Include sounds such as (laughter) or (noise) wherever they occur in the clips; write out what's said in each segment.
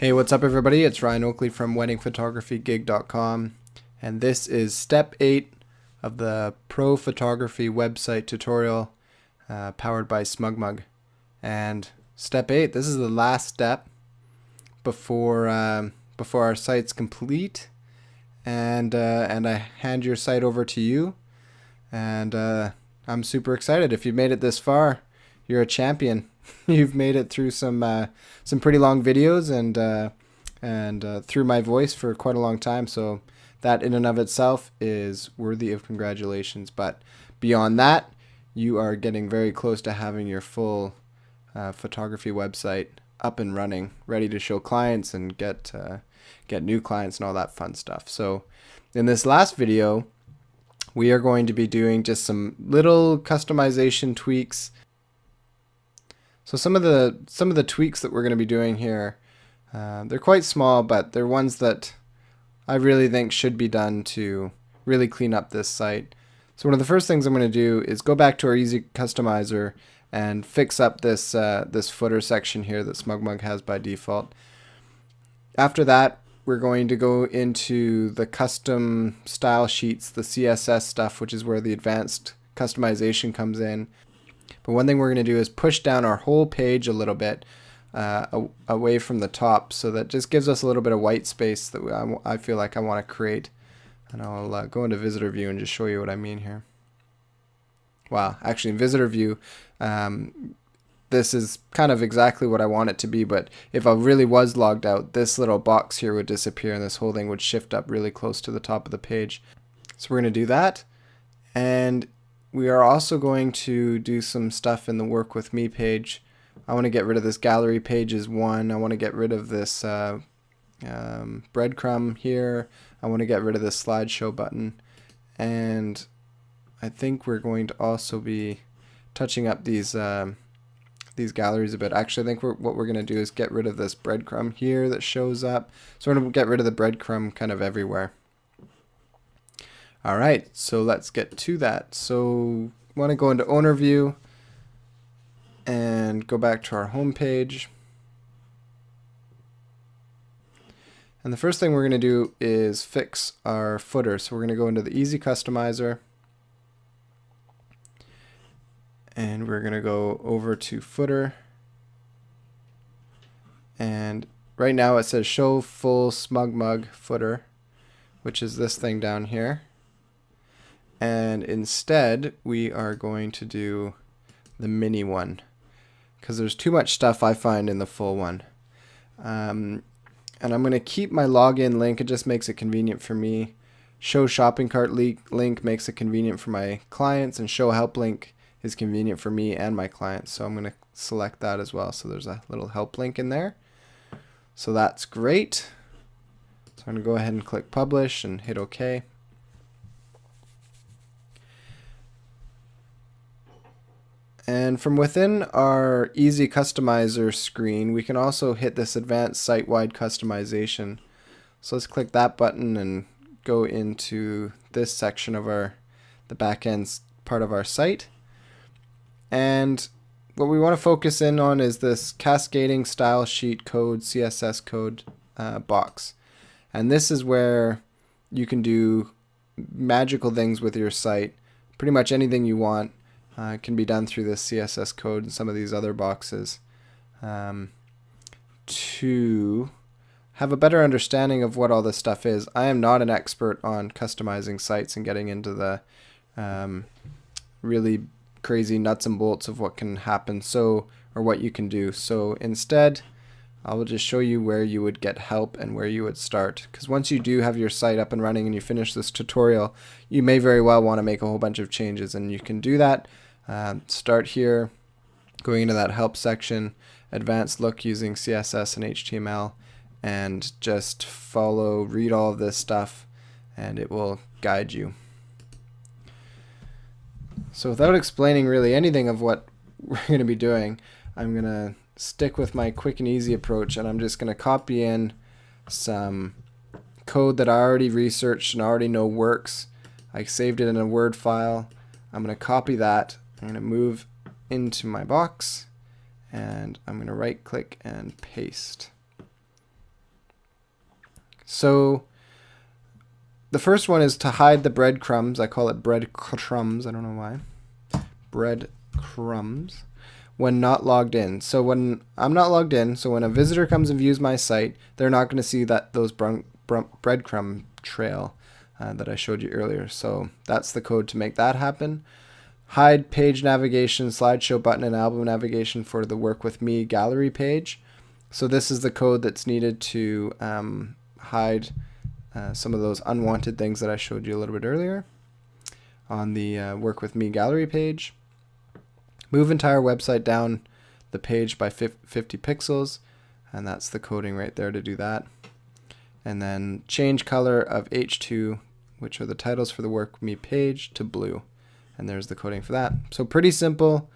Hey, what's up everybody? It's Ryan Oakley from weddingphotographygig.com and this is step 8 of the Pro Photography website tutorial uh, powered by SmugMug. And step 8, this is the last step before um, before our site's complete and uh, and I hand your site over to you and uh, I'm super excited. If you made it this far, you're a champion. (laughs) You've made it through some uh, some pretty long videos and uh, and uh, through my voice for quite a long time. So that in and of itself is worthy of congratulations. But beyond that, you are getting very close to having your full uh, photography website up and running, ready to show clients and get uh, get new clients and all that fun stuff. So in this last video, we are going to be doing just some little customization tweaks so some of the some of the tweaks that we're going to be doing here, uh, they're quite small, but they're ones that I really think should be done to really clean up this site. So one of the first things I'm going to do is go back to our Easy Customizer and fix up this uh, this footer section here that SmugMug has by default. After that, we're going to go into the custom style sheets, the CSS stuff, which is where the advanced customization comes in. But one thing we're going to do is push down our whole page a little bit uh, away from the top so that just gives us a little bit of white space that I, I feel like I want to create. And I'll uh, go into visitor view and just show you what I mean here. Wow, actually in visitor view, um, this is kind of exactly what I want it to be, but if I really was logged out, this little box here would disappear and this whole thing would shift up really close to the top of the page. So we're going to do that. And we are also going to do some stuff in the work with me page. I want to get rid of this gallery pages one. I want to get rid of this uh, um, breadcrumb here. I want to get rid of this slideshow button. And I think we're going to also be touching up these um, these galleries a bit. Actually, I think we're, what we're going to do is get rid of this breadcrumb here that shows up. So we're going to get rid of the breadcrumb kind of everywhere. All right, so let's get to that. So want to go into owner view and go back to our home page. And the first thing we're going to do is fix our footer. So we're going to go into the easy customizer and we're going to go over to footer. And right now it says show full SmugMug footer, which is this thing down here. And instead, we are going to do the mini one because there's too much stuff I find in the full one. Um, and I'm going to keep my login link. It just makes it convenient for me. Show shopping cart link makes it convenient for my clients and show help link is convenient for me and my clients. So I'm going to select that as well. So there's a little help link in there. So that's great. So I'm going to go ahead and click publish and hit OK. And from within our easy customizer screen, we can also hit this advanced site-wide customization. So let's click that button and go into this section of our the backend part of our site. And what we want to focus in on is this cascading style sheet code, CSS code uh, box. And this is where you can do magical things with your site, pretty much anything you want uh, can be done through this CSS code and some of these other boxes um, to have a better understanding of what all this stuff is. I am not an expert on customizing sites and getting into the um, really crazy nuts and bolts of what can happen so or what you can do. So instead, I will just show you where you would get help and where you would start. Because once you do have your site up and running and you finish this tutorial, you may very well want to make a whole bunch of changes and you can do that um, start here, going into that help section, advanced look using CSS and HTML, and just follow, read all of this stuff, and it will guide you. So without explaining really anything of what (laughs) we're going to be doing, I'm going to stick with my quick and easy approach, and I'm just going to copy in some code that I already researched and already know works. I saved it in a Word file. I'm going to copy that I'm going to move into my box and I'm going to right click and paste. So the first one is to hide the breadcrumbs. I call it breadcrumbs. I don't know why. Breadcrumbs when not logged in. So when I'm not logged in, so when a visitor comes and views my site, they're not going to see that those breadcrumb trail uh, that I showed you earlier. So that's the code to make that happen. Hide page navigation, slideshow button, and album navigation for the Work With Me gallery page. So this is the code that's needed to um, hide uh, some of those unwanted things that I showed you a little bit earlier on the uh, Work With Me gallery page. Move entire website down the page by 50 pixels, and that's the coding right there to do that. And then change color of H2, which are the titles for the Work Me page, to blue. And there's the coding for that. So pretty simple,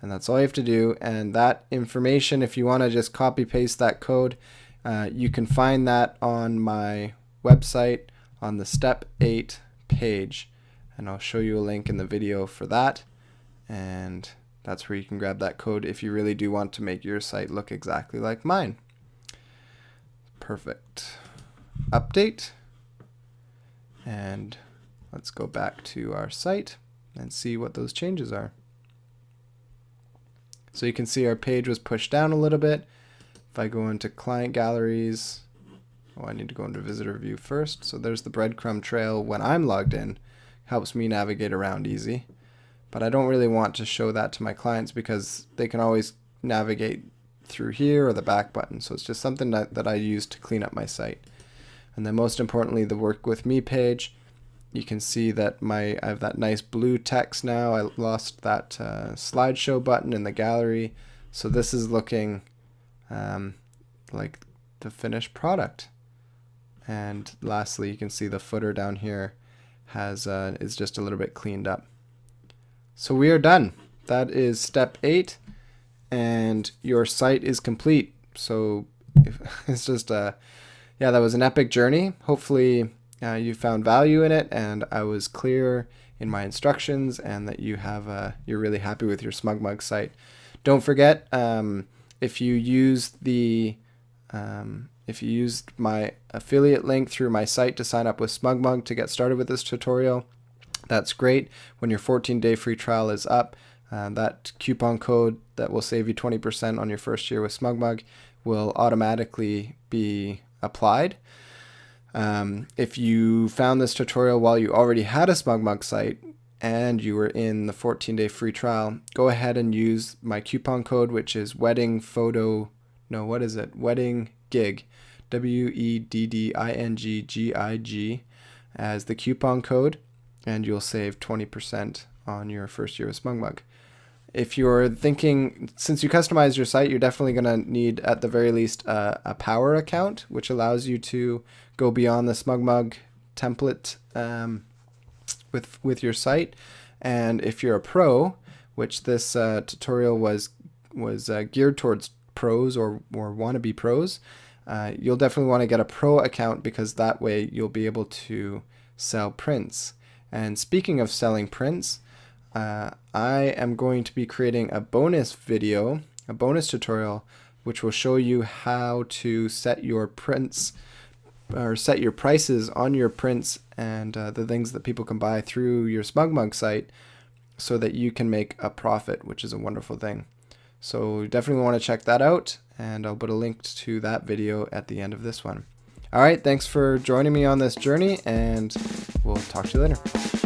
and that's all you have to do. And that information, if you want to just copy paste that code, uh, you can find that on my website on the step 8 page. And I'll show you a link in the video for that. And that's where you can grab that code if you really do want to make your site look exactly like mine. Perfect. Update. And let's go back to our site and see what those changes are. So you can see our page was pushed down a little bit. If I go into client galleries, oh, I need to go into visitor view first. So there's the breadcrumb trail when I'm logged in. Helps me navigate around easy but I don't really want to show that to my clients because they can always navigate through here or the back button. So it's just something that, that I use to clean up my site. And then most importantly, the work with me page. You can see that my I have that nice blue text now. I lost that uh, slideshow button in the gallery. So this is looking um, like the finished product. And lastly, you can see the footer down here has uh, is just a little bit cleaned up. So we are done. That is step eight, and your site is complete. So (laughs) it's just a, uh, yeah, that was an epic journey. Hopefully uh, you found value in it, and I was clear in my instructions, and that you have, uh, you're really happy with your SmugMug site. Don't forget, um, if you use the, um, if you used my affiliate link through my site to sign up with SmugMug to get started with this tutorial, that's great. When your 14 day free trial is up, uh, that coupon code that will save you 20% on your first year with SmugMug will automatically be applied. Um, if you found this tutorial while you already had a SmugMug site and you were in the 14 day free trial, go ahead and use my coupon code, which is wedding photo, no, what is it? Wedding gig, W E D D I N G G I G, as the coupon code and you'll save 20% on your first year of SmugMug. If you're thinking, since you customize your site, you're definitely going to need, at the very least, uh, a Power account, which allows you to go beyond the SmugMug template um, with with your site. And if you're a pro, which this uh, tutorial was was uh, geared towards pros or or wannabe pros, uh, you'll definitely want to get a pro account because that way you'll be able to sell prints. And speaking of selling prints, uh, I am going to be creating a bonus video, a bonus tutorial, which will show you how to set your prints or set your prices on your prints and uh, the things that people can buy through your SmugMug site so that you can make a profit, which is a wonderful thing. So definitely want to check that out and I'll put a link to that video at the end of this one. All right, thanks for joining me on this journey, and we'll talk to you later.